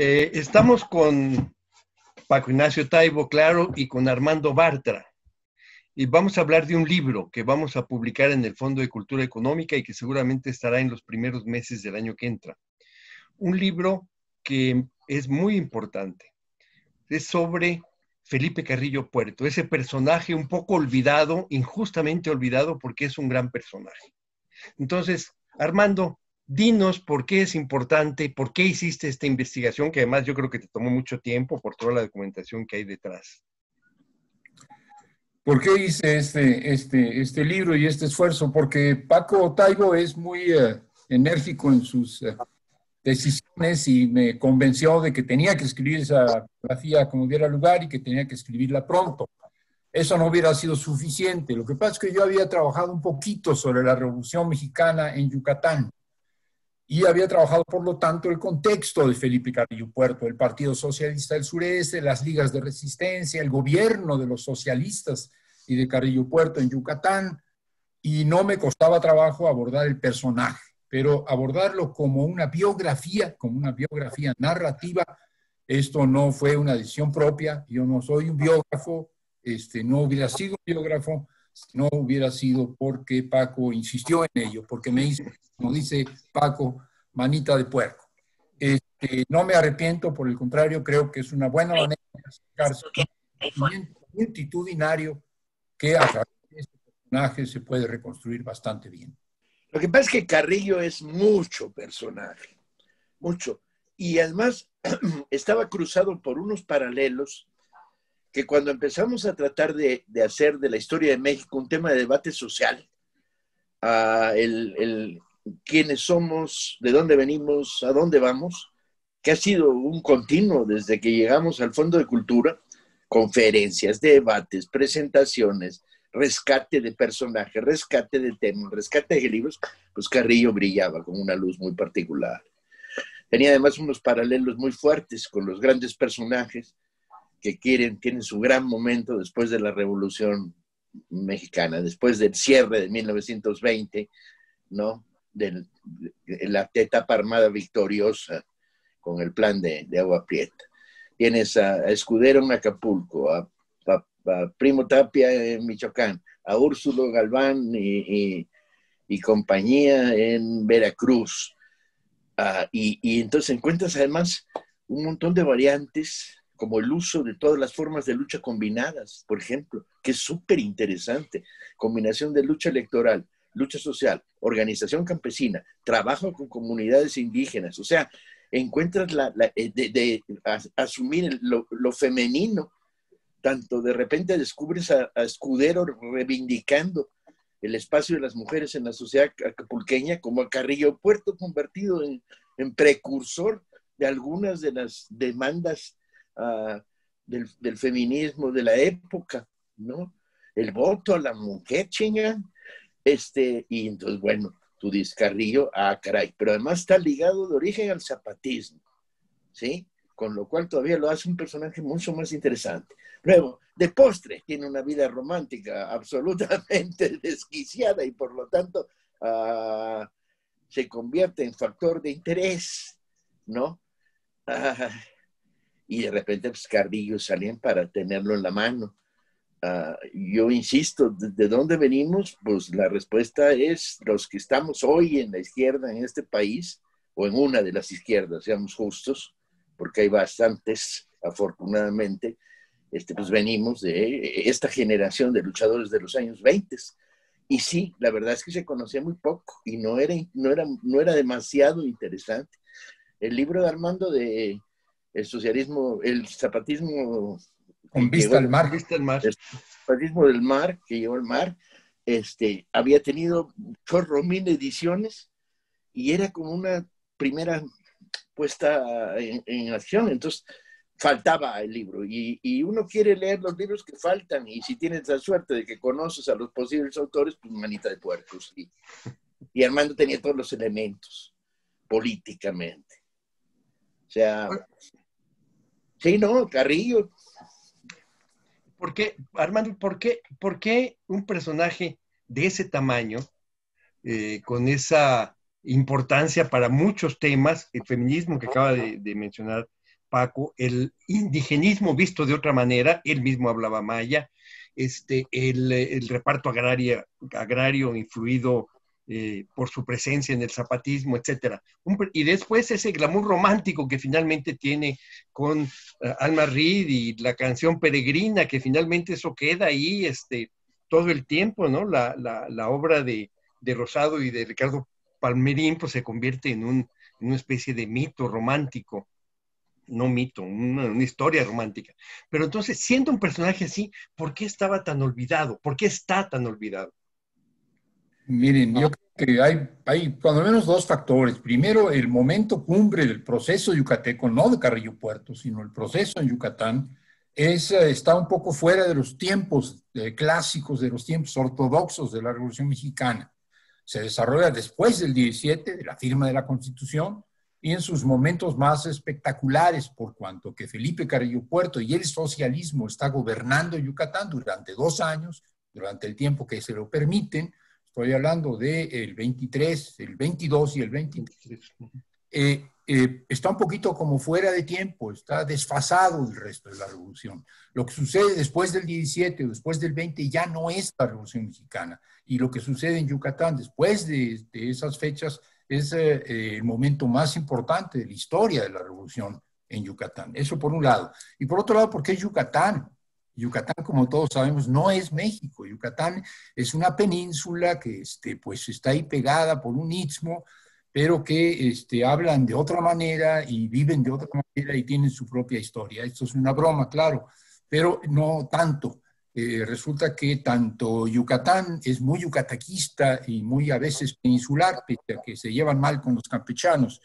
Eh, estamos con Paco Ignacio Taibo, claro, y con Armando Bartra. Y vamos a hablar de un libro que vamos a publicar en el Fondo de Cultura Económica y que seguramente estará en los primeros meses del año que entra. Un libro que es muy importante. Es sobre Felipe Carrillo Puerto, ese personaje un poco olvidado, injustamente olvidado, porque es un gran personaje. Entonces, Armando, dinos por qué es importante, por qué hiciste esta investigación, que además yo creo que te tomó mucho tiempo por toda la documentación que hay detrás. ¿Por qué hice este, este, este libro y este esfuerzo? Porque Paco Taibo es muy eh, enérgico en sus eh, decisiones y me convenció de que tenía que escribir esa biografía como hubiera lugar y que tenía que escribirla pronto. Eso no hubiera sido suficiente. Lo que pasa es que yo había trabajado un poquito sobre la Revolución Mexicana en Yucatán y había trabajado, por lo tanto, el contexto de Felipe Carrillo Puerto, el Partido Socialista del Sureste, las ligas de resistencia, el gobierno de los socialistas y de Carrillo Puerto en Yucatán, y no me costaba trabajo abordar el personaje pero abordarlo como una biografía, como una biografía narrativa, esto no fue una decisión propia, yo no soy un biógrafo, este, no hubiera sido un biógrafo, no hubiera sido porque Paco insistió en ello, porque me hizo, como dice Paco, manita de puerco. Este, no me arrepiento, por el contrario, creo que es una buena manera de acercarse un multitudinario que a través de este personaje se puede reconstruir bastante bien. Lo que pasa es que Carrillo es mucho personaje, mucho. Y además estaba cruzado por unos paralelos que cuando empezamos a tratar de, hacer de la historia de México un tema de debate social, el, quiénes somos, de dónde venimos, a dónde vamos, que ha sido un continuo desde que llegamos al Fondo de Cultura, conferencias, debates, presentaciones, rescate de personajes, rescate de temas, rescate de libros, pues Carrillo brillaba con una luz muy particular. Tenía además unos paralelos muy fuertes con los grandes personajes que quieren, tienen su gran momento después de la Revolución Mexicana, después del cierre de 1920, ¿no? De, la etapa armada victoriosa con el plan de, Agua Prieta. Tienes a, a Escudero en Acapulco, a Primo Tapia en Michoacán, a Úrsulo Galván y, compañía en Veracruz. Ah, y, entonces encuentras además un montón de variantes, como el uso de todas las formas de lucha combinadas, por ejemplo, que es súper interesante. Combinación de lucha electoral, lucha social, organización campesina, trabajo con comunidades indígenas. O sea, encuentras la, eh, de, asumir lo femenino tanto de repente descubres a, Escudero reivindicando el espacio de las mujeres en la sociedad acapulqueña, como a Carrillo Puerto convertido en, precursor de algunas de las demandas del, feminismo de la época, ¿no? El voto a la mujer, chinga. Este, y entonces, bueno, tú dices Carrillo, ah, caray, pero además está ligado de origen al zapatismo, ¿sí? Con lo cual todavía lo hace un personaje mucho más interesante. Luego, de postre, tiene una vida romántica absolutamente desquiciada y por lo tanto ah, se convierte en factor de interés, ¿no? Ah, y de repente, pues Cardillo salían para tenerlo en la mano. Ah, yo insisto, ¿de dónde venimos? Pues la respuesta es los que estamos hoy en la izquierda en este país, o en una de las izquierdas, seamos justos, porque hay bastantes, afortunadamente, este, pues venimos de esta generación de luchadores de los años 20. Y sí, la verdad es que se conocía muy poco y no era, no era, no era demasiado interesante. El libro de Armando de el socialismo, el zapatismo... Con vista al mar. El zapatismo del mar, que llevó al mar, este, había tenido chorro mil ediciones y era como una primera puesta en, en acción. Entonces, faltaba el libro y, uno quiere leer los libros que faltan y si tienes la suerte de que conoces a los posibles autores, pues manita de puercos. Y, y Armando tenía todos los elementos políticamente. O sea, sí, no, Carrillo. ¿Por qué, Armando, por qué, por qué un personaje de ese tamaño, eh, con esa importancia para muchos temas, el feminismo que acaba de mencionar Paco, el indigenismo visto de otra manera, él mismo hablaba maya, este, el, reparto agrario, agrario influido eh, por su presencia en el zapatismo, etc. y después ese glamour romántico que finalmente tiene con eh, Alma Reed y la canción Peregrina, que finalmente eso queda ahí este, todo el tiempo, ¿no? La, obra de, Rosado y de Ricardo Palmerín pues, se convierte en, un, en una especie de mito romántico no mito, una, historia romántica. Pero entonces, siendo un personaje así, ¿por qué estaba tan olvidado? ¿Por qué está tan olvidado? Miren, yo creo que hay, hay cuando menos dos factores. Primero, el momento cumbre del proceso yucateco, no de Carrillo Puerto, sino el proceso en Yucatán, es, eh, está un poco fuera de los tiempos clásicos, de los tiempos ortodoxos de la Revolución Mexicana. Se desarrolla después del 17, de la firma de la Constitución, y en sus momentos más espectaculares, por cuanto que Felipe Carrillo Puerto y el socialismo está gobernando Yucatán durante dos años, durante el tiempo que se lo permiten, estoy hablando del 23, el 22 y el 23, eh, eh, está un poquito como fuera de tiempo, está desfasado del resto de la revolución. Lo que sucede después del 17 o después del 20 ya no es la revolución mexicana. Y lo que sucede en Yucatán después de, de esas fechas es eh, el momento más importante de la historia de la revolución en Yucatán. Eso por un lado. Y por otro lado, porque es Yucatán. Yucatán, como todos sabemos, no es México. Yucatán es una península que este, pues, está ahí pegada por un istmo, pero que este, hablan de otra manera y viven de otra manera y tienen su propia historia. Esto es una broma, claro, pero no tanto. Eh, resulta que tanto Yucatán es muy yucataquista y muy a veces peninsular, que se llevan mal con los campechanos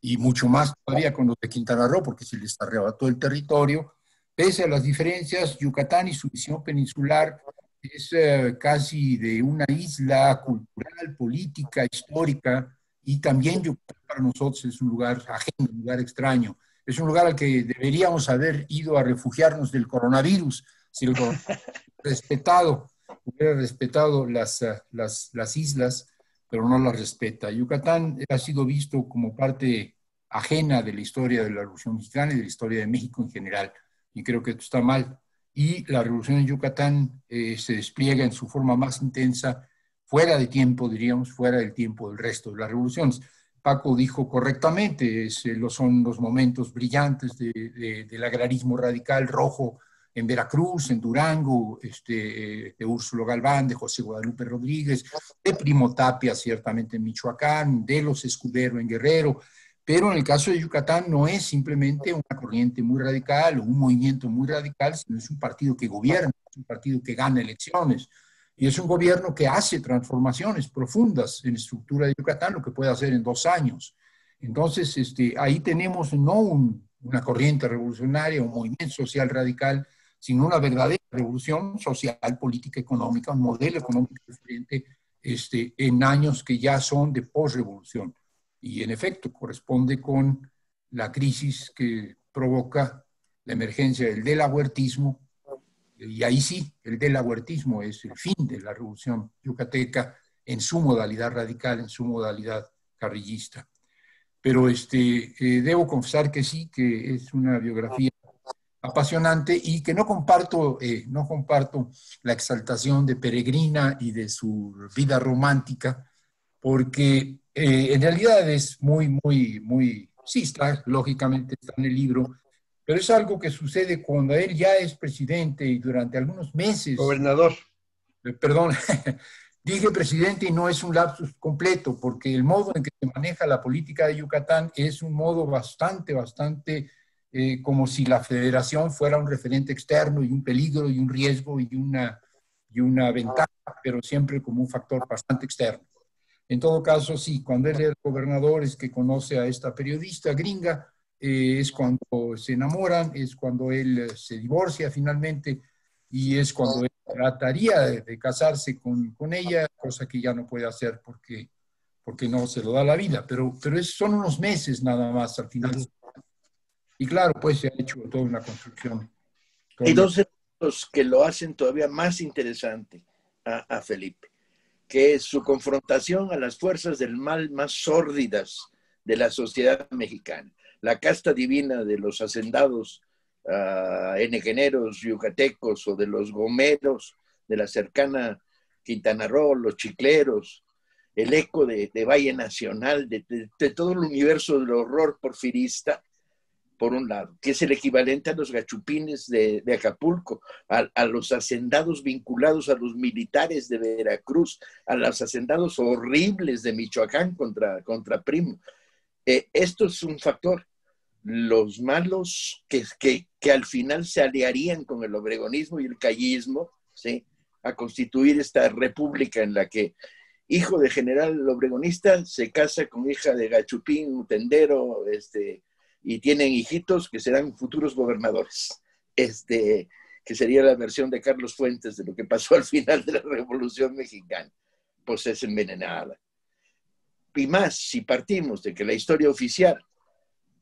y mucho más todavía con los de Quintana Roo, porque se les arrebató el territorio. Pese a las diferencias, Yucatán y su visión peninsular es eh, casi de una isla cultural, política, histórica, y también Yucatán para nosotros es un lugar ajeno, un lugar extraño. Es un lugar al que deberíamos haber ido a refugiarnos del coronavirus, si lo respetado, hubiera respetado las, eh, las, las islas, pero no las respeta. Yucatán ha sido visto como parte ajena de la historia de la Revolución Mexicana y de la historia de México en general, y creo que esto está mal. Y la revolución en Yucatán eh, se despliega en su forma más intensa, fuera de tiempo, diríamos, fuera del tiempo del resto de las revoluciones. Paco dijo correctamente, es, eh, son los momentos brillantes de, del agrarismo radical rojo en Veracruz, en Durango, este, de Úrsulo Galván, de José Guadalupe Rodríguez, de Primo Tapia, ciertamente en Michoacán, de los Escudero en Guerrero, pero en el caso de Yucatán no es simplemente una corriente muy radical o un movimiento muy radical, sino es un partido que gobierna, es un partido que gana elecciones, y es un gobierno que hace transformaciones profundas en la estructura de Yucatán, lo que puede hacer en dos años. Entonces, este, ahí tenemos no una corriente revolucionaria, un movimiento social radical, sino una verdadera revolución social, política, económica, un modelo económico diferente este, en años que ya son de posrevolución. Y en efecto, corresponde con la crisis que provoca la emergencia del delahuertismo, y ahí sí, el delahuertismo es el fin de la revolución yucateca en su modalidad radical, en su modalidad carrillista. Pero este, eh, debo confesar que sí, que es una biografía apasionante y que no comparto, eh, no comparto la exaltación de Peregrina y de su vida romántica, porque eh, en realidad es muy, muy, muy, sí está, lógicamente está en el libro, pero es algo que sucede cuando él ya es presidente y durante algunos meses. Gobernador. Eh, perdón, dije presidente y no es un lapsus completo, porque el modo en que se maneja la política de Yucatán es un modo bastante, bastante eh, como si la federación fuera un referente externo y un peligro y un riesgo y una, y una ventaja, pero siempre como un factor bastante externo. En todo caso, sí, cuando él es gobernador es que conoce a esta periodista gringa, eh, es cuando se enamoran, es cuando él eh, se divorcia finalmente y es cuando él trataría de, casarse con, con, ella, cosa que ya no puede hacer porque, porque no se lo da la vida, pero, pero es, son unos meses nada más al final y claro, pues se ha hecho toda una construcción. Hay dos elementos que lo hacen todavía más interesante a, Felipe, que es su confrontación a las fuerzas del mal más sórdidas de la sociedad mexicana. la casta divina de los hacendados uh, yucatecos o de los gomeros de la cercana Quintana Roo, los chicleros, el eco de, Valle Nacional, de, todo el universo del horror porfirista, por un lado, que es el equivalente a los gachupines de, Acapulco, a, los hacendados vinculados a los militares de Veracruz, a los hacendados horribles de Michoacán contra, contra Primo. Eh, esto es un factor. Los malos que, que, que, al final se aliarían con el obregonismo y el callismo, ¿sí? a constituir esta república en la que hijo de general obregonista se casa con hija de gachupín, tendero, este, y tienen hijitos que serán futuros gobernadores, este, que sería la versión de Carlos Fuentes de lo que pasó al final de la Revolución Mexicana, pues es envenenada. Y más, si partimos de que la historia oficial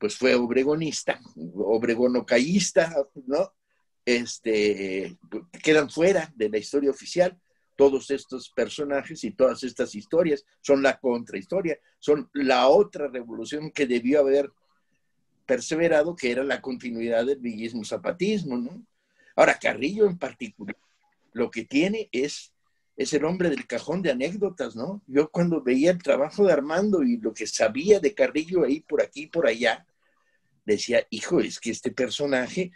pues fue obregonista, obregonocayista, ¿no? Este, quedan fuera de la historia oficial, todos estos personajes y todas estas historias son la contrahistoria, son la otra revolución que debió haber perseverado, que era la continuidad del villismo zapatismo, ¿no? Ahora, Carrillo en particular, lo que tiene es, es el hombre del cajón de anécdotas, ¿no? Yo cuando veía el trabajo de Armando y lo que sabía de Carrillo ahí, por aquí, por allá, decía, hijo, es que este personaje...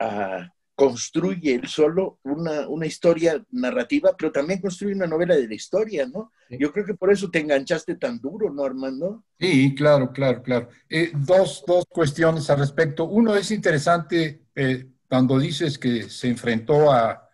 Ah, construye él solo una, una, historia narrativa, pero también construye una novela de la historia, ¿no? Yo creo que por eso te enganchaste tan duro, ¿no, Armando? Sí, claro, claro, claro. Eh, dos, dos, cuestiones al respecto. Uno es interesante eh, cuando dices que se enfrentó a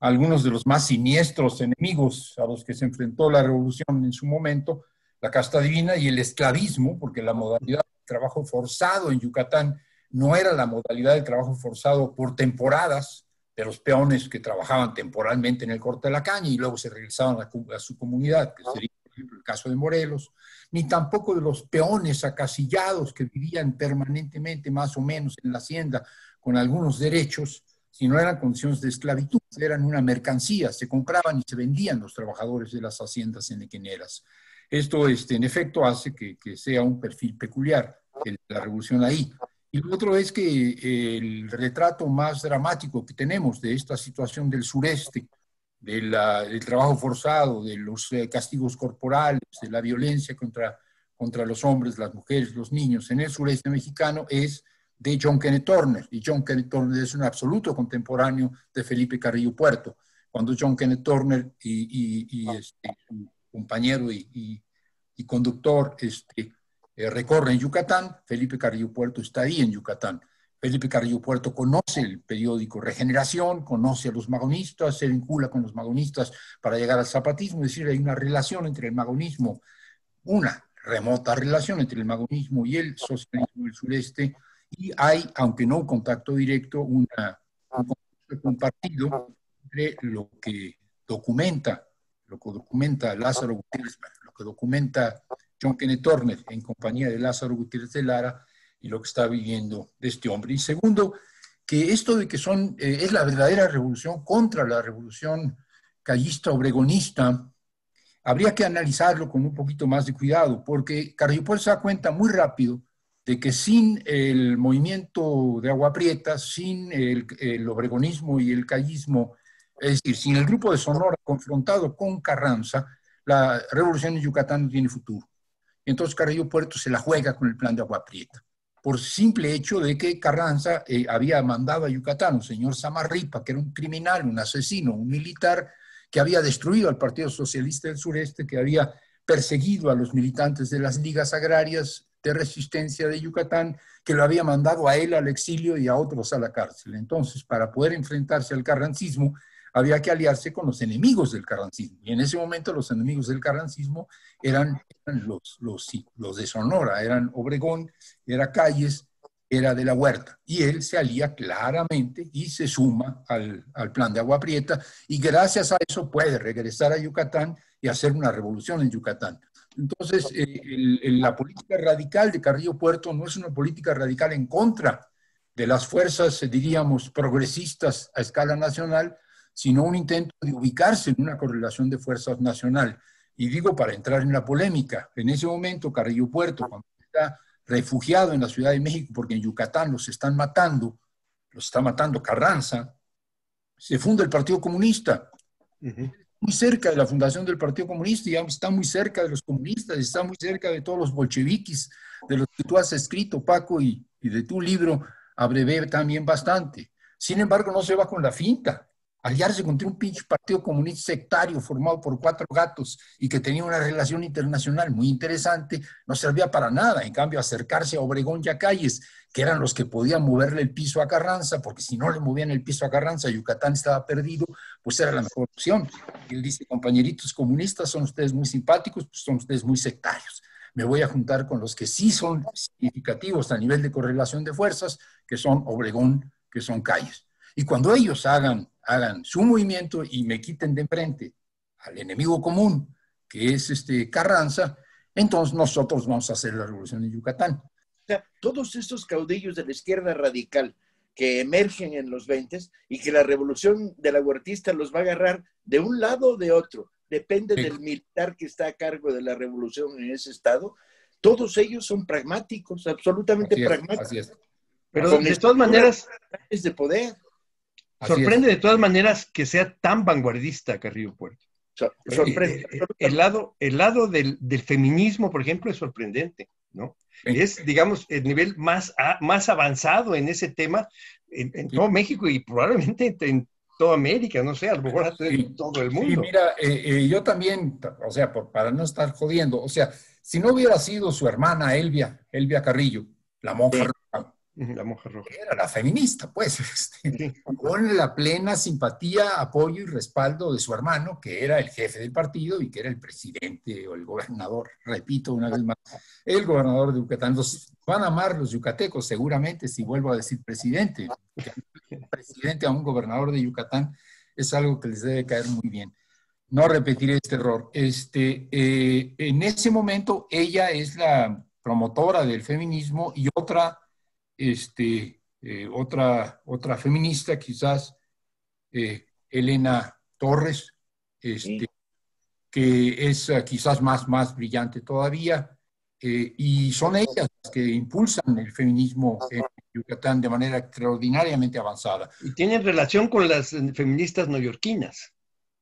algunos de los más siniestros enemigos a los que se enfrentó la revolución en su momento, la casta divina y el esclavismo, porque la modalidad de trabajo forzado en Yucatán no era la modalidad de trabajo forzado por temporadas de los peones que trabajaban temporalmente en el corte de la caña y luego se regresaban a, su comunidad, que sería, por ejemplo, el caso de Morelos, ni tampoco de los peones acasillados que vivían permanentemente más o menos en la hacienda con algunos derechos, sino eran condiciones de esclavitud, eran una mercancía, se compraban y se vendían los trabajadores de las haciendas enequeneras. Esto, este, en efecto, hace que, que sea un perfil peculiar el, la revolución ahí. Y lo otro es que el retrato más dramático que tenemos de esta situación del sureste, del trabajo forzado, de los eh, castigos corporales, de la violencia contra, contra los hombres, las mujeres, los niños en el sureste mexicano es de John Kenneth Turner. Y John Kenneth Turner es un absoluto contemporáneo de Felipe Carrillo Puerto. Cuando John Kenneth Turner y, este, su compañero y, y conductor este, eh, recorre en Yucatán, Felipe Carrillo Puerto está ahí en Yucatán. Felipe Carrillo Puerto conoce el periódico Regeneración, conoce a los magonistas, se vincula con los magonistas para llegar al zapatismo, es decir, hay una relación entre el magonismo, una remota relación entre el magonismo y el socialismo del sureste, y hay, aunque no un contacto directo, un contacto compartido entre lo que documenta, lo que documenta Lázaro Gutiérrez, lo que documenta John Kenneth Turner en compañía de Lázaro Gutiérrez de Lara y lo que está viviendo de este hombre. Y segundo, que esto de que son, eh, es la verdadera revolución contra la revolución callista obregonista, habría que analizarlo con un poquito más de cuidado, porque Carrillo se da cuenta muy rápido de que sin el movimiento de Agua Prieta, sin el, el obregonismo y el callismo, es decir, sin el grupo de Sonora confrontado con Carranza, la revolución en Yucatán no tiene futuro. Entonces Carrillo Puerto se la juega con el plan de Agua Prieta, por simple hecho de que Carranza eh, había mandado a Yucatán un señor Samarripa, que era un criminal, un asesino, un militar, que había destruido al Partido Socialista del Sureste, que había perseguido a los militantes de las ligas agrarias de resistencia de Yucatán, que lo había mandado a él al exilio y a otros a la cárcel. Entonces, para poder enfrentarse al carrancismo, había que aliarse con los enemigos del carrancismo. Y en ese momento los enemigos del carrancismo eran, los, los, los de Sonora, eran Obregón, era Calles, era de la Huerta. Y él se alía claramente y se suma al, al, plan de Agua Prieta y gracias a eso puede regresar a Yucatán y hacer una revolución en Yucatán. Entonces, eh, la política radical de Carrillo Puerto no es una política radical en contra de las fuerzas, diríamos, progresistas a escala nacional, sino un intento de ubicarse en una correlación de fuerzas nacional. Y digo para entrar en la polémica, en ese momento Carrillo Puerto, cuando está refugiado en la Ciudad de México porque en Yucatán los están matando, los está matando Carranza, se funda el Partido Comunista. Muy cerca de la fundación del Partido Comunista, y está muy cerca de los comunistas, está muy cerca de todos los bolcheviques, de los que tú has escrito, Paco, y, y de tu libro abrevé también bastante. Sin embargo, no se va con la finta aliarse contra un pinche partido comunista sectario formado por cuatro gatos y que tenía una relación internacional muy interesante, no servía para nada. En cambio, acercarse a Obregón y a Calles, que eran los que podían moverle el piso a Carranza, porque si no le movían el piso a Carranza, Yucatán estaba perdido, pues era la mejor opción. Y él dice, compañeritos comunistas, son ustedes muy simpáticos, pues son ustedes muy sectarios. Me voy a juntar con los que sí son significativos a nivel de correlación de fuerzas, que son Obregón, que son Calles. Y cuando ellos hagan hagan su movimiento y me quiten de frente al enemigo común, que es este Carranza, entonces nosotros vamos a hacer la revolución en Yucatán. O sea, todos estos caudillos de la izquierda radical que emergen en los 20 y que la revolución de la huertista los va a agarrar de un lado o de otro, depende del militar que está a cargo de la revolución en ese estado, todos ellos son pragmáticos, absolutamente pragmáticos. Pero de todas maneras... Es de poder. Sorprende de todas maneras que sea tan vanguardista Carrillo Puerto. sorprende. Eh, eh, el, lado, el lado del, feminismo, por ejemplo, es sorprendente, ¿no? Es, digamos, el nivel más, más avanzado en ese tema en, todo México y probablemente en, toda América, no sé, a lo mejor en todo el mundo. Y mira, eh, yo también, o sea, para no estar jodiendo, o sea, si no hubiera sido su hermana Elvia, Elvia Carrillo, la monja la monja roja. Era la feminista, pues, este, con la plena simpatía, apoyo y respaldo de su hermano, que era el jefe del partido y que era el presidente o el gobernador, repito una vez más, el gobernador de Yucatán. Los van a amar los yucatecos, seguramente, si vuelvo a decir presidente. Presidente a un gobernador de Yucatán es algo que les debe caer muy bien. No repetiré este error. Este, eh, en ese momento, ella es la promotora del feminismo y otra este, eh, otra, otra feminista, quizás eh, Elena Torres, este, que es eh, quizás más, más brillante todavía, y son ellas las que impulsan el feminismo en Yucatán de manera extraordinariamente avanzada. Y tienen relación con las feministas neoyorquinas.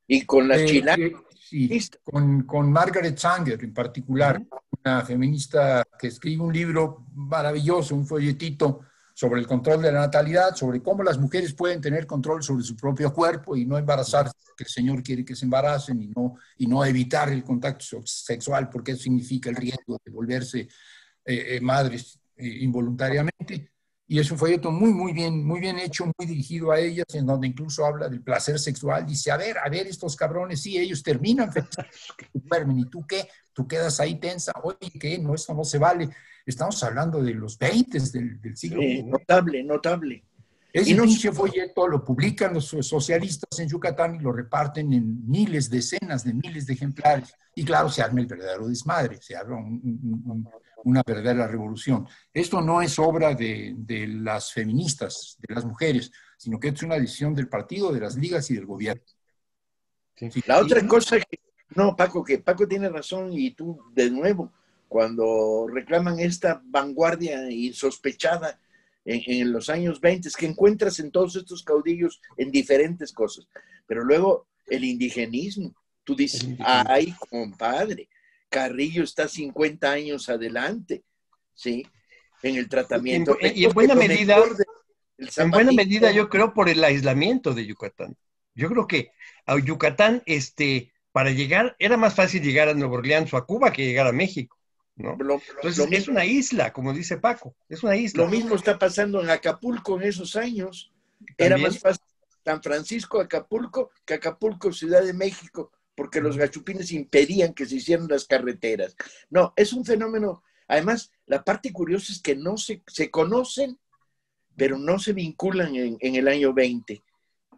Y con las chinas. Sí, con, con, Margaret Sanger en particular, una feminista que escribe un libro maravilloso, un folletito sobre el control de la natalidad, sobre cómo las mujeres pueden tener control sobre su propio cuerpo y no embarazarse, que el Señor quiere que se embaracen y no, y no evitar el contacto sexual, porque eso significa el riesgo de volverse eh, eh, madres eh, involuntariamente. Y es un folleto muy, muy bien, muy bien hecho, muy dirigido a ellas, en donde incluso habla del placer sexual. Dice, a ver, a ver, estos cabrones, sí, ellos terminan, duermen, ¿y tú qué? Tú quedas ahí tensa, oye, ¿qué? No, esto no se vale. Estamos hablando de los 20 del, del siglo sí, Notable, notable. Ese y pinche folleto lo publican los socialistas en Yucatán y lo reparten en miles, decenas de miles de ejemplares. Y claro, se arma el verdadero desmadre, se arma un, una verdadera revolución. Esto no es obra de, las feministas, de las mujeres, sino que es una decisión del partido, de las ligas y del gobierno. La otra cosa que, no, Paco, que Paco tiene razón y tú de nuevo, cuando reclaman esta vanguardia insospechada en, en los años 20, es que encuentras en todos estos caudillos en diferentes cosas, pero luego el indigenismo, tú dices, ay, compadre, Carrillo está 50 años adelante, ¿sí? En el tratamiento. Y en, buena medida, en buena medida yo creo por el aislamiento de Yucatán. Yo creo que a Yucatán, este, para llegar, era más fácil llegar a Nueva Orleans o a Cuba que llegar a México. ¿no? Entonces es una isla, como dice Paco, es una isla. Lo mismo está pasando en Acapulco en esos años. Era más fácil San Francisco, Acapulco, que Acapulco, Ciudad de México porque los gachupines impedían que se hicieran las carreteras. No, es un fenómeno. Además, la parte curiosa es que no se, se conocen, pero no se vinculan en, el año 20,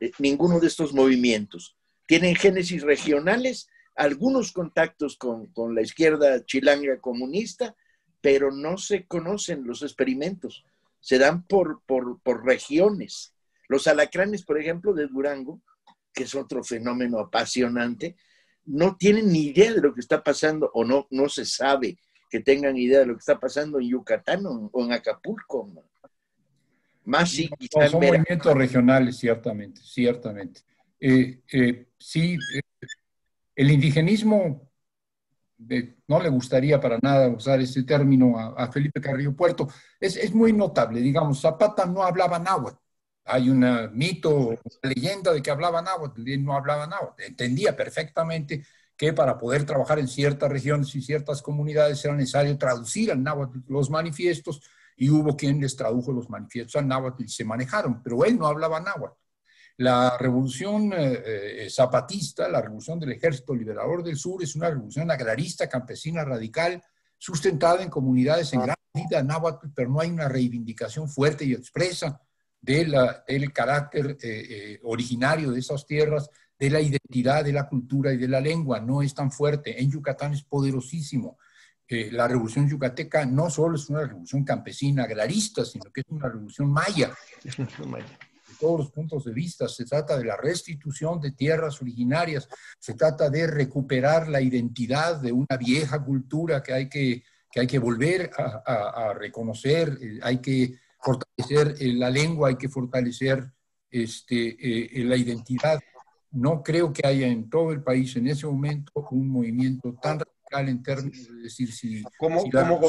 eh, ninguno de estos movimientos. Tienen génesis regionales, algunos contactos con, la izquierda chilanga comunista, pero no se conocen los experimentos. Se dan por, por, por regiones. Los alacranes, por ejemplo, de Durango, que es otro fenómeno apasionante, no tienen ni idea de lo que está pasando o no, no se sabe que tengan idea de lo que está pasando en Yucatán o en Acapulco. Más sí, son movimientos regionales, ciertamente, ciertamente. Eh, eh, sí, eh, el indigenismo no le gustaría para nada usar ese término a, Felipe Carrillo Puerto. Es, es, muy notable, digamos, Zapata no hablaba náhuatl. Hay un mito, una leyenda de que hablaba náhuatl, él no hablaba náhuatl. Entendía perfectamente que para poder trabajar en ciertas regiones y ciertas comunidades era necesario traducir al náhuatl los manifiestos y hubo quien les tradujo los manifiestos al náhuatl y se manejaron, pero él no hablaba náhuatl. La revolución eh, eh, zapatista, la revolución del Ejército Liberador del Sur, es una revolución agrarista, campesina, radical, sustentada en comunidades en gran medida náhuatl, pero no hay una reivindicación fuerte y expresa de la, del carácter eh, originario de esas tierras, de la identidad, de la cultura y de la lengua. No es tan fuerte. En Yucatán es poderosísimo. la revolución yucateca no solo es una revolución campesina, agrarista, sino que es una revolución maya. todos los puntos de vista. Se trata de la restitución de tierras originarias, se trata de recuperar la identidad de una vieja cultura que hay que, que, hay que volver a, reconocer, eh, hay que fortalecer eh, la lengua, hay que fortalecer este, eh, la identidad. No creo que haya en todo el país en ese momento un movimiento tan radical en términos de decir si... Como, como,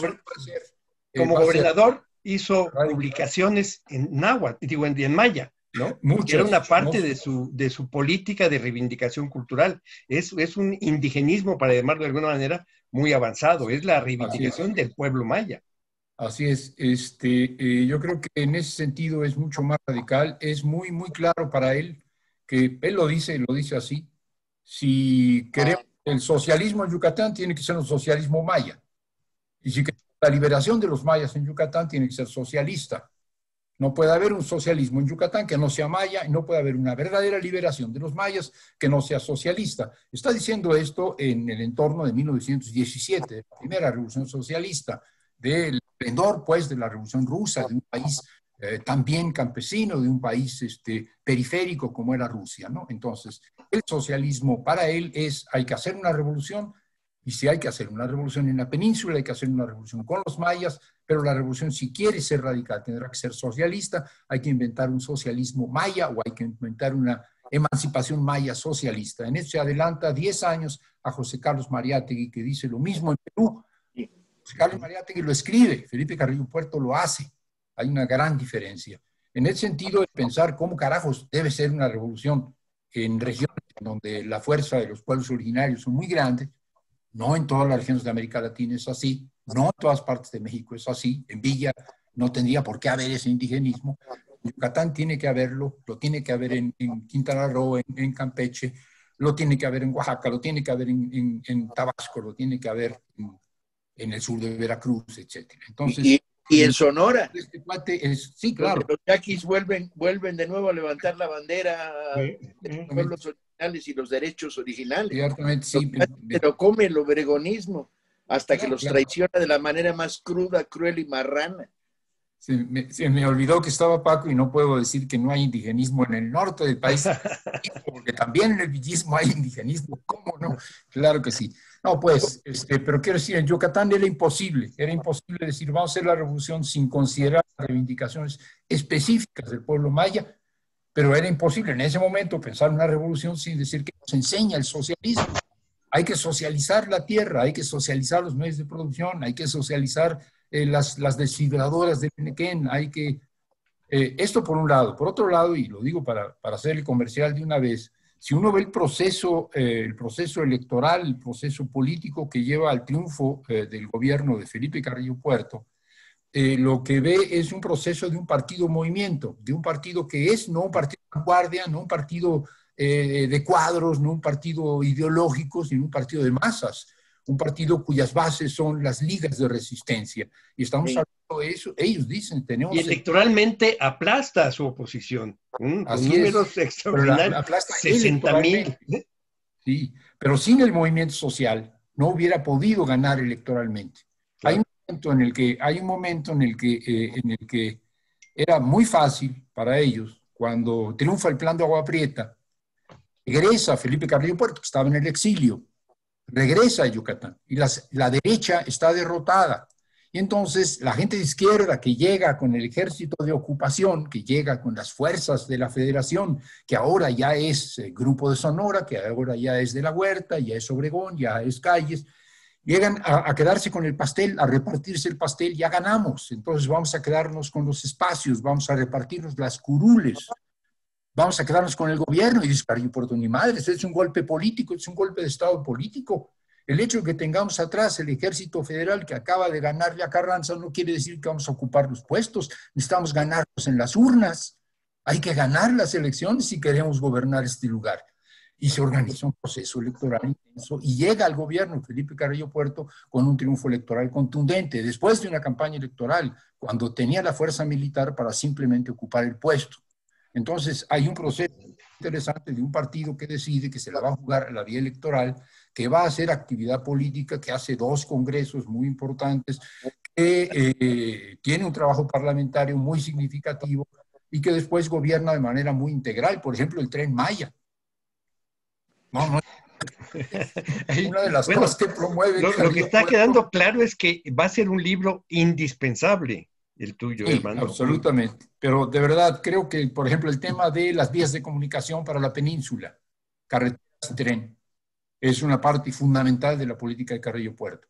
como gobernador hizo publicaciones en náhuatl, digo, en maya. ¿no? era una parte de, su, de su política de reivindicación cultural. Es, es un indigenismo, para llamarlo de alguna manera, muy avanzado. Es la reivindicación del pueblo maya. Así es. Este, eh, yo creo que en ese sentido es mucho más radical. Es muy, muy claro para él que él lo dice, lo dice así. Si queremos el socialismo en Yucatán, tiene que ser un socialismo maya. Y si queremos la liberación de los mayas en Yucatán, tiene que ser socialista. No puede haber un socialismo en Yucatán que no sea maya y no puede haber una verdadera liberación de los mayas que no sea socialista. Está diciendo esto en el entorno de 1917, la primera revolución socialista, del esplendor, pues, de la revolución rusa, de un país eh, también campesino, de un país este, periférico como era Rusia, ¿no? Entonces, el socialismo para él es, hay que hacer una revolución, y si hay que hacer una revolución en la península, hay que hacer una revolución con los mayas, pero la revolución si quiere ser radical tendrá que ser socialista, hay que inventar un socialismo maya o hay que inventar una emancipación maya socialista. En eso se adelanta 10 años a José Carlos Mariátegui, que dice lo mismo en Perú. Carlos Mariátegui lo escribe, Felipe Carrillo Puerto lo hace. Hay una gran diferencia. En el sentido de pensar cómo carajos debe ser una revolución en regiones donde la fuerza de los pueblos originarios son muy grandes, no en todas las regiones de América Latina es así, no en todas partes de México es así. En Villa no tendría por qué haber ese indigenismo. En Yucatán tiene que haberlo, lo tiene que haber en, Quintana Roo, en, Campeche, lo tiene que haber en Oaxaca, lo tiene que haber en, Tabasco, lo tiene que haber en, el sur de Veracruz, etc. Entonces, y, en Sonora. Este es, sí, claro. Los yaquis vuelven, vuelven de nuevo a levantar la bandera de los pueblos y los derechos originales. Ciertamente, sí. Pero come el obregonismo hasta que los traiciona de la manera más cruda, cruel y marrana. Se me, olvidó que estaba Paco y no puedo decir que no hay indigenismo en el norte del país, porque también en el villismo hay indigenismo, ¿cómo no? Claro que sí. No, pues, este, pero quiero decir, en Yucatán era imposible, era imposible decir, vamos a hacer la revolución sin considerar las reivindicaciones específicas del pueblo maya, pero era imposible en ese momento pensar una revolución sin decir que nos enseña el socialismo. Hay que socializar la tierra, hay que socializar los medios de producción, hay que socializar eh, las, las desfibradoras de Penequén, hay que... Eh, esto por un lado. Por otro lado, y lo digo para, para hacer el comercial de una vez, si uno ve el proceso, eh, el proceso electoral, el proceso político que lleva al triunfo del gobierno de Felipe Carrillo Puerto, eh, lo que ve es un proceso de un partido movimiento, de un partido que es no un partido de guardia, no un partido eh, de cuadros, no un partido ideológico, sino un partido de masas, un partido cuyas bases son las ligas de resistencia. Y estamos hablando eso, ellos dicen, tenemos... Y electoralmente aplasta a su oposición, con números extraordinarios, 60 mil. Sí, pero sin el movimiento social no hubiera podido ganar electoralmente. Hay en el que, hay un momento en el que, eh, en el que era muy fácil para ellos, cuando triunfa el plan de Agua Prieta, regresa Felipe Carrillo Puerto, que estaba en el exilio, regresa a Yucatán y la derecha está derrotada. Y entonces la gente de izquierda que llega con el ejército de ocupación, que llega con las fuerzas de la federación, que ahora ya es eh, Grupo de Sonora, que ahora ya es de la Huerta, ya es Obregón, ya es Calles, llegan a, quedarse con el pastel, a repartirse el pastel, ya ganamos. Entonces vamos a quedarnos con los espacios, vamos a repartirnos las curules, vamos a quedarnos con el gobierno. Y dice, por ni madre, es un golpe político, es un golpe de Estado político. El hecho de que tengamos atrás el ejército federal que acaba de ganarle a Carranza no quiere decir que vamos a ocupar los puestos. Necesitamos ganarlos en las urnas. Hay que ganar las elecciones si queremos gobernar este lugar. Y se organiza un proceso electoral intenso y llega al gobierno Felipe Carrillo Puerto con un triunfo electoral contundente, después de una campaña electoral, cuando tenía la fuerza militar para simplemente ocupar el puesto. Entonces hay un proceso interesante de un partido que decide que se la va a jugar la vía electoral que va a hacer actividad política, que hace dos congresos muy importantes, que eh, tiene un trabajo parlamentario muy significativo y que después gobierna de manera muy integral. Por ejemplo, el tren Maya. una de las cosas que promueve. Lo, que está quedando claro es que va a ser un libro indispensable el tuyo, hermano. Absolutamente. Pero de verdad, creo que, por ejemplo, el tema de las vías de comunicación para la península, carreteras y tren, es una parte fundamental de la política de Carrillo Puerto.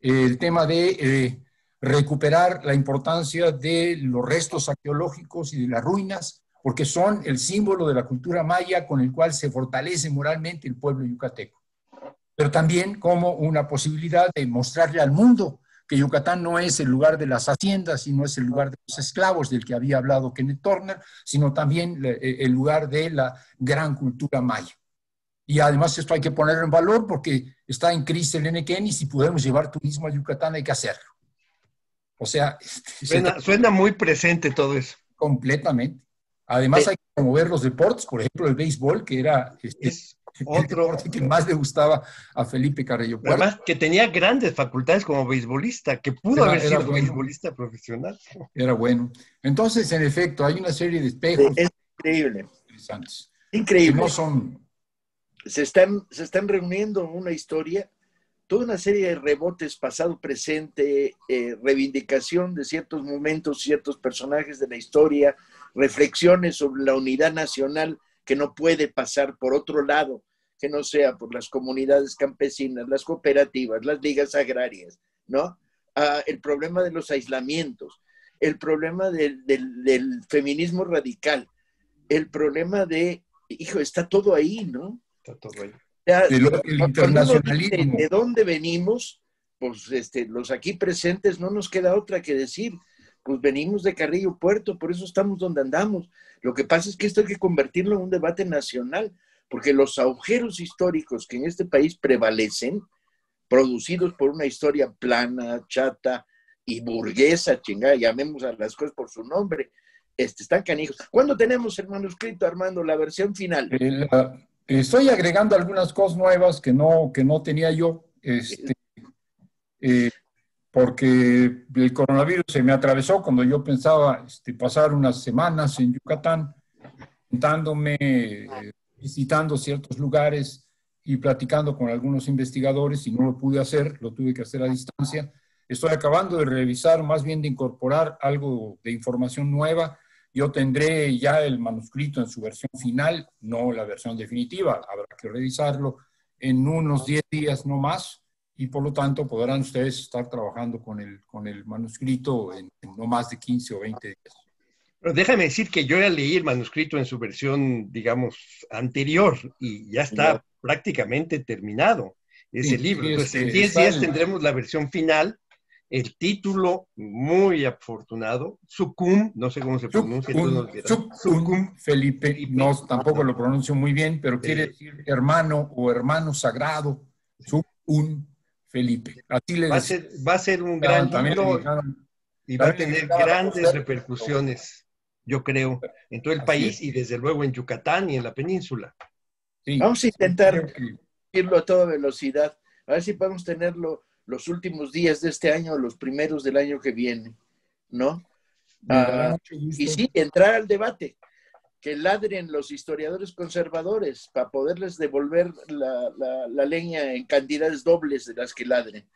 El tema de eh, recuperar la importancia de los restos arqueológicos y de las ruinas, porque son el símbolo de la cultura maya con el cual se fortalece moralmente el pueblo yucateco. Pero también como una posibilidad de mostrarle al mundo que Yucatán no es el lugar de las haciendas y no es el lugar de los esclavos del que había hablado Kenneth Turner, sino también eh, el lugar de la gran cultura maya. Y además esto hay que ponerlo en valor porque está en crisis el NQN y si podemos llevar turismo a Yucatán hay que hacerlo. O sea... Suena, muy presente todo eso. Completamente. Además hay que promover los deportes, por ejemplo el béisbol, que era este, otro deporte que más le gustaba a Felipe Carrillo Además, que tenía grandes facultades como beisbolista, que pudo haber sido beisbolista profesional. Era bueno. Entonces, en efecto, hay una serie de espejos. Es increíble. Interesantes. Increíble. no son se están, se están reuniendo una historia, toda una serie de rebotes pasado, presente, eh, reivindicación de ciertos momentos, ciertos personajes de la historia, reflexiones sobre la unidad nacional que no puede pasar por otro lado, que no sea por las comunidades campesinas, las cooperativas, las ligas agrarias, ¿no? Ah, el problema de los aislamientos, el problema del, del feminismo radical, el problema de, hijo, está todo ahí, ¿no? De, dónde venimos? Pues este, los aquí presentes no nos queda otra que decir. Pues venimos de Carrillo Puerto, por eso estamos donde andamos. Lo que pasa es que esto hay que convertirlo en un debate nacional, porque los agujeros históricos que en este país prevalecen, producidos por una historia plana, chata y burguesa, chingada, llamemos a las cosas por su nombre, este, están canijos. ¿Cuándo tenemos el manuscrito, Armando, la versión final? Estoy agregando algunas cosas nuevas que no, que no tenía yo, este, eh, porque el coronavirus se me atravesó cuando yo pensaba este, pasar unas semanas en Yucatán, sentándome, eh, visitando ciertos lugares y platicando con algunos investigadores y no lo pude hacer, lo tuve que hacer a distancia. Estoy acabando de revisar, más bien de incorporar algo de información nueva yo tendré ya el manuscrito en su versión final, no la versión definitiva, habrá que revisarlo en unos 10 días no más y por lo tanto podrán ustedes estar trabajando con el, con el manuscrito en, no más de 15 o 20 días. Pero déjame decir que yo ya leí el manuscrito en su versión, digamos, anterior y ya está prácticamente terminado ese libro. Entonces, en 10 días tendremos la versión final el título muy afortunado, Sucum, no sé cómo se pronuncia. Sucum, Felipe, no, tampoco lo pronuncio muy bien, pero quiere decir hermano o hermano sagrado, Sucum Felipe. Así le va, a ser, va a ser un gran libro y va a tener grandes repercusiones, yo creo, en todo el país y desde luego en Yucatán y en la península. Vamos a intentar irlo a toda velocidad, a ver si podemos tenerlo los últimos días de este año, los primeros del año que viene, ¿no? Ah, y sí, entrar al debate. que ladren los historiadores conservadores para poderles devolver la, leña en cantidades dobles de las que ladren.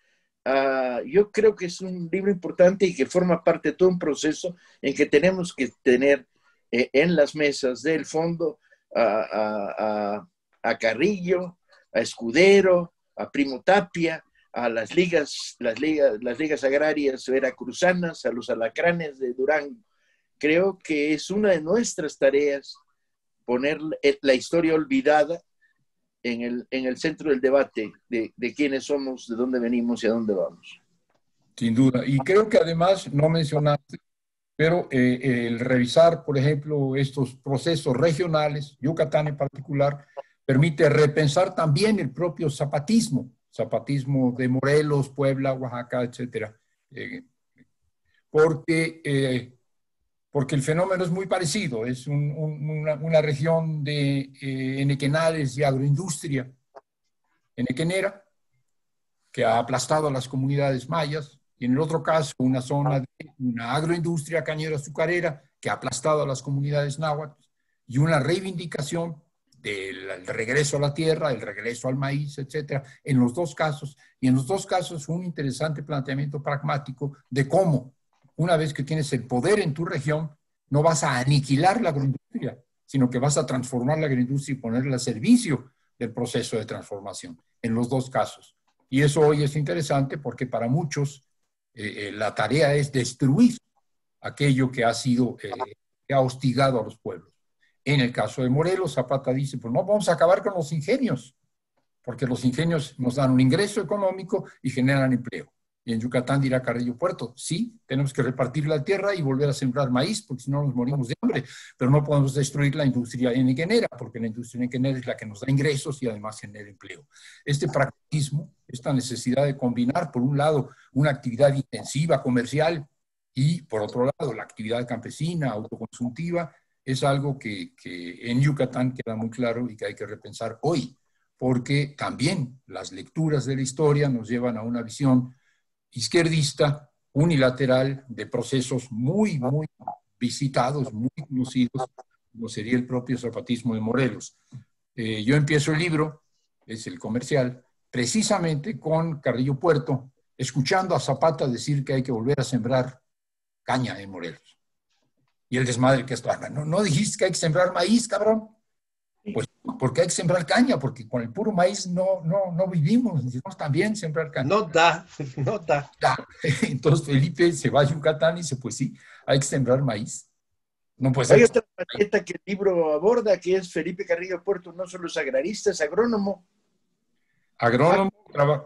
Ah, yo creo que es un libro importante y que forma parte de todo un proceso en que tenemos que tener eh, en las mesas del fondo a, Carrillo, a Escudero, a Primo Tapia, a las ligas, las ligas, las ligas agrarias veracruzanas, a los alacranes de Durango creo que es una de nuestras tareas poner la historia olvidada en el, en el centro del debate de, de quiénes somos, de dónde venimos y a dónde vamos. Sin duda. Y creo que además no mencionaste, pero eh, el revisar, por ejemplo, estos procesos regionales, Yucatán en particular, permite repensar también el propio zapatismo, zapatismo de Morelos, Puebla, Oaxaca, etcétera. Eh, porque eh, porque el fenómeno es muy parecido, es una, región de eh, y agroindustria enequenera que ha aplastado a las comunidades mayas, y en el otro caso una zona de una agroindustria cañera azucarera que ha aplastado a las comunidades náhuatl, y una reivindicación del regreso a la tierra, el regreso al maíz, etcétera, en los dos casos, y en los dos casos un interesante planteamiento pragmático de cómo una vez que tienes el poder en tu región, no vas a aniquilar la agroindustria, sino que vas a transformar la agroindustria y ponerla al servicio del proceso de transformación, en los dos casos. Y eso hoy es interesante porque para muchos eh, eh, la tarea es destruir aquello que ha sido, eh, que ha hostigado a los pueblos. En el caso de Morelos, Zapata dice, pues no vamos a acabar con los ingenios, porque los ingenios nos dan un ingreso económico y generan empleo. Y en Yucatán dirá Carrillo Puerto, sí, tenemos que repartir la tierra y volver a sembrar maíz, porque si no nos morimos de hambre, pero no podemos destruir la industria enequenera, porque la industria enequenera es la que nos da ingresos y además genera empleo. Este pragmatismo, esta necesidad de combinar, por un lado, una actividad intensiva comercial y, por otro lado, la actividad campesina, autoconsultiva, es algo que, en Yucatán queda muy claro y que hay que repensar hoy, porque también las lecturas de la historia nos llevan a una visión izquierdista, unilateral, de procesos muy, muy visitados, muy conocidos, como sería el propio zapatismo de Morelos. Eh, yo empiezo el libro, es el comercial, precisamente con Carrillo Puerto, escuchando a Zapata decir que hay que volver a sembrar caña en Morelos. Y el desmadre que esto ¿No, no dijiste que hay que sembrar maíz, cabrón? Pues porque hay que sembrar caña, porque con el puro maíz no, no, no vivimos, necesitamos también sembrar caña. No da, no da. Entonces Felipe se va a Yucatán y dice, pues sí, hay que sembrar maíz. No puede ser. Hay otra faceta que el libro aborda, que es Felipe Carrillo Puerto, no solo es agrarista, es agrónomo. Agrónomo,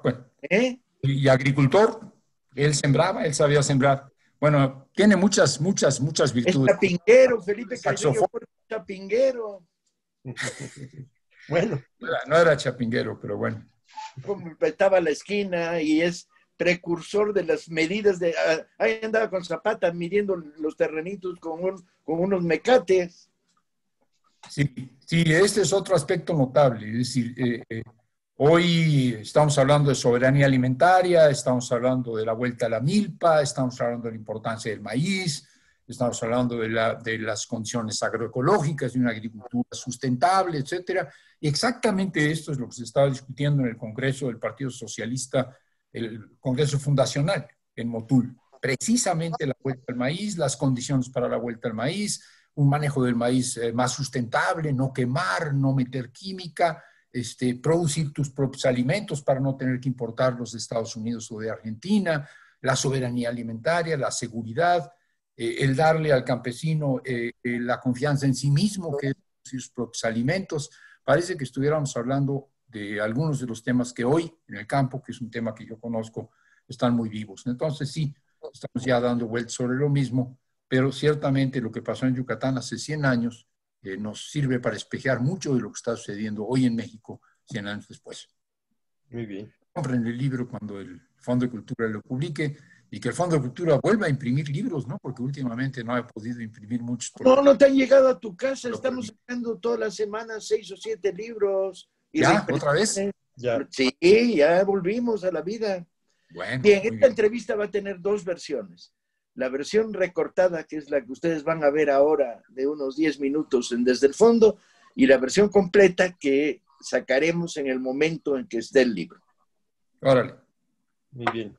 bueno, ¿Eh? y agricultor, él sembraba, él sabía sembrar. Bueno, tiene muchas, muchas, muchas virtudes. Es chapinguero, Felipe Puerto, chapinguero. bueno. No era chapinguero, pero bueno. Estaba a la esquina y es precursor de las medidas de... Ah, ahí andaba con Zapata midiendo los terrenitos con, con unos mecates. Sí, sí, este es otro aspecto notable. Es decir, eh, eh, hoy estamos hablando de soberanía alimentaria, estamos hablando de la vuelta a la milpa, estamos hablando de la importancia del maíz, estamos hablando de, la, de, las condiciones agroecológicas, de una agricultura sustentable. Y exactamente esto es lo que se estaba discutiendo en el Congreso del Partido Socialista, el Congreso Fundacional en Motul. Precisamente la vuelta al maíz, las condiciones para la vuelta al maíz, un manejo del maíz eh, más sustentable, no quemar, no meter química, este, producir tus propios alimentos para no tener que importarlos de Estados Unidos o de Argentina, la soberanía alimentaria, la seguridad, eh, el darle al campesino eh, eh, la confianza en sí mismo, que es sus propios alimentos. Parece que estuviéramos hablando de algunos de los temas que hoy en el campo, que es un tema que yo conozco, están muy vivos. Entonces sí, estamos ya dando vueltas sobre lo mismo, pero ciertamente lo que pasó en Yucatán hace 100 años nos sirve para espejear mucho de lo que está sucediendo hoy en México 100 años después. Muy bien. Compren el libro cuando el Fondo de Cultura lo publique y que el Fondo de Cultura vuelva a imprimir libros, ¿no? Porque últimamente no ha podido imprimir muchos. No, no te han llegado a tu casa. Estamos sacando todas las semanas seis o siete libros. ¿Ya? ¿Otra vez? Ya. Sí, ya volvimos a la vida. Bueno, bien, esta entrevista va a tener dos versiones. La versión recortada, que es la que ustedes van a ver ahora de unos 10 minutos en Desde el Fondo, y la versión completa que sacaremos en el momento en que esté el libro. Órale. Muy bien.